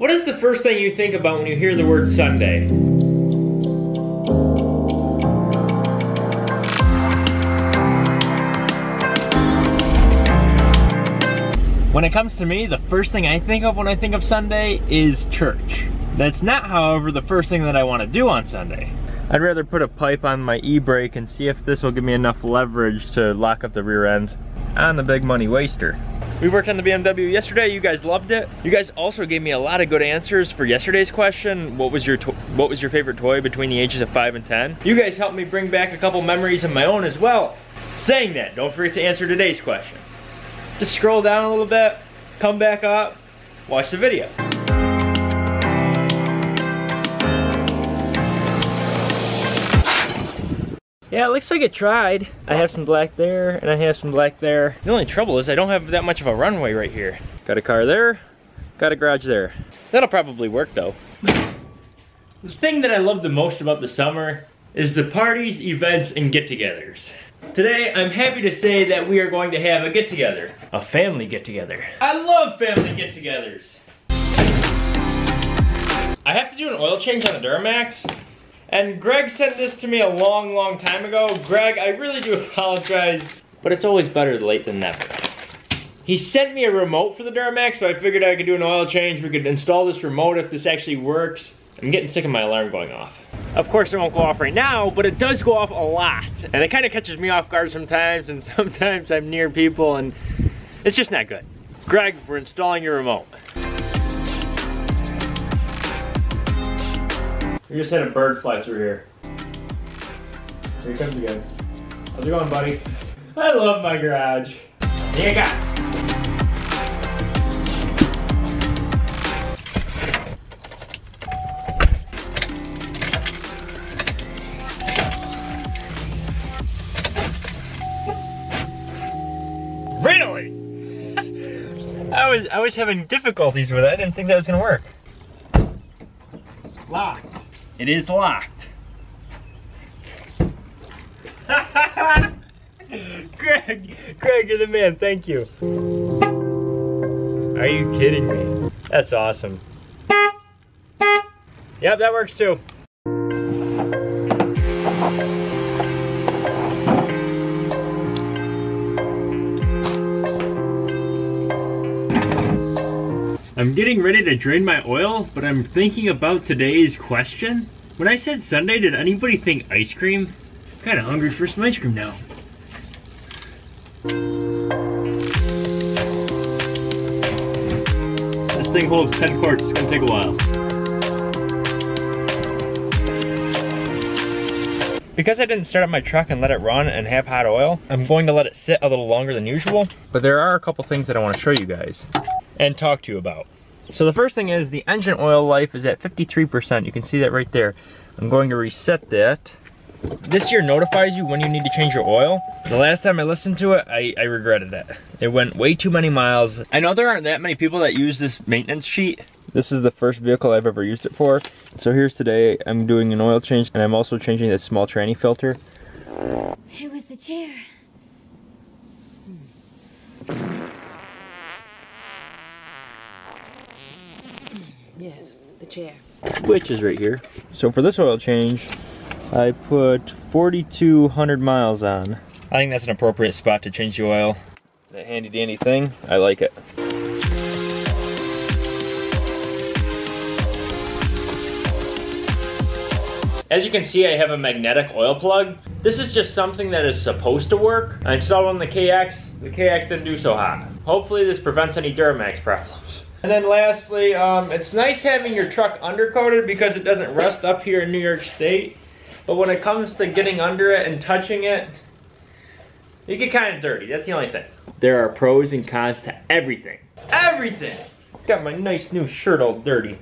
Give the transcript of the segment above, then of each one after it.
What is the first thing you think about when you hear the word Sunday? When it comes to me, the first thing I think of when I think of Sunday is church. That's not, however, the first thing that I want to do on Sunday. I'd rather put a pipe on my e-brake and see if this will give me enough leverage to lock up the rear end on the big money waster. We worked on the BMW yesterday, you guys loved it. You guys also gave me a lot of good answers for yesterday's question. What was your what was your favorite toy between the ages of 5 and 10? You guys helped me bring back a couple memories of my own as well. Saying that, don't forget to answer today's question. Just scroll down a little bit, come back up, watch the video. Yeah, it looks like it tried. I have some black there, and I have some black there. The only trouble is I don't have that much of a runway right here. Got a car there, got a garage there. That'll probably work though. the thing that I love the most about the summer is the parties, events, and get-togethers. Today, I'm happy to say that we are going to have a get-together. A family get-together. I love family get-togethers. I have to do an oil change on the Duramax, and Greg sent this to me a long, long time ago. Greg, I really do apologize, but it's always better late than never. He sent me a remote for the Duramax, so I figured I could do an oil change. We could install this remote if this actually works. I'm getting sick of my alarm going off. Of course it won't go off right now, but it does go off a lot. And it kind of catches me off guard sometimes, and sometimes I'm near people, and it's just not good. Greg, we're installing your remote. We just had a bird fly through here. Here he comes again. How's it going, buddy? I love my garage. Here you go. Really? I was I was having difficulties with it. I didn't think that was gonna work. Locked. It is locked. Greg, Greg, you're the man. Thank you. Are you kidding me? That's awesome. Yep, that works too. I'm getting ready to drain my oil, but I'm thinking about today's question. When I said Sunday, did anybody think ice cream? Kinda hungry for some ice cream now. This thing holds 10 quarts, it's gonna take a while. Because I didn't start up my truck and let it run and have hot oil, I'm going to let it sit a little longer than usual. But there are a couple things that I wanna show you guys and talk to you about. So the first thing is the engine oil life is at 53%. You can see that right there. I'm going to reset that. This here notifies you when you need to change your oil. The last time I listened to it, I, I regretted it. It went way too many miles. I know there aren't that many people that use this maintenance sheet. This is the first vehicle I've ever used it for. So here's today, I'm doing an oil change and I'm also changing this small tranny filter. It was the chair. Hmm. Yes, the chair. Which is right here. So for this oil change, I put 4,200 miles on. I think that's an appropriate spot to change the oil. That handy dandy thing, I like it. As you can see, I have a magnetic oil plug. This is just something that is supposed to work. I installed on the KX. The KX didn't do so hot. Hopefully this prevents any Duramax problems. And then lastly, um, it's nice having your truck undercoated because it doesn't rust up here in New York State. But when it comes to getting under it and touching it, you get kind of dirty. That's the only thing. There are pros and cons to everything. Everything! Got my nice new shirt all dirty.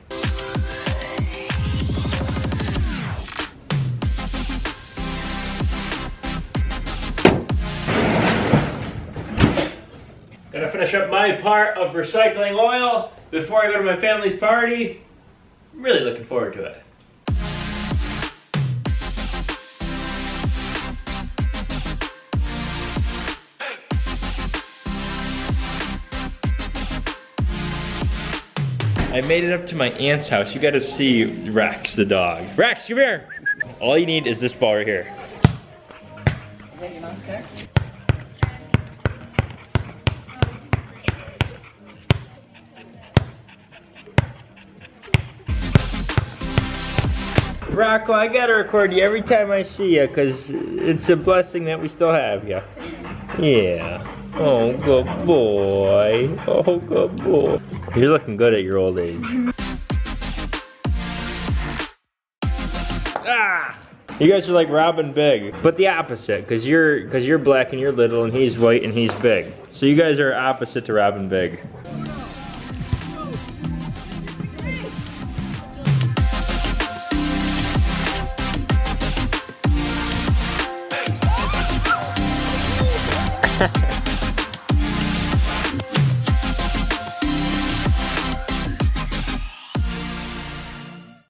Finish up my part of recycling oil before I go to my family's party. I'm really looking forward to it. I made it up to my aunt's house. You gotta see Rex, the dog. Rex, come here. All you need is this ball right here. Rocco, I gotta record you every time I see you because it's a blessing that we still have you. Yeah. Oh, good boy. Oh, good boy. You're looking good at your old age. ah! You guys are like Robin Big, but the opposite, because you're because you're black and you're little, and he's white and he's big. So you guys are opposite to Robin Big.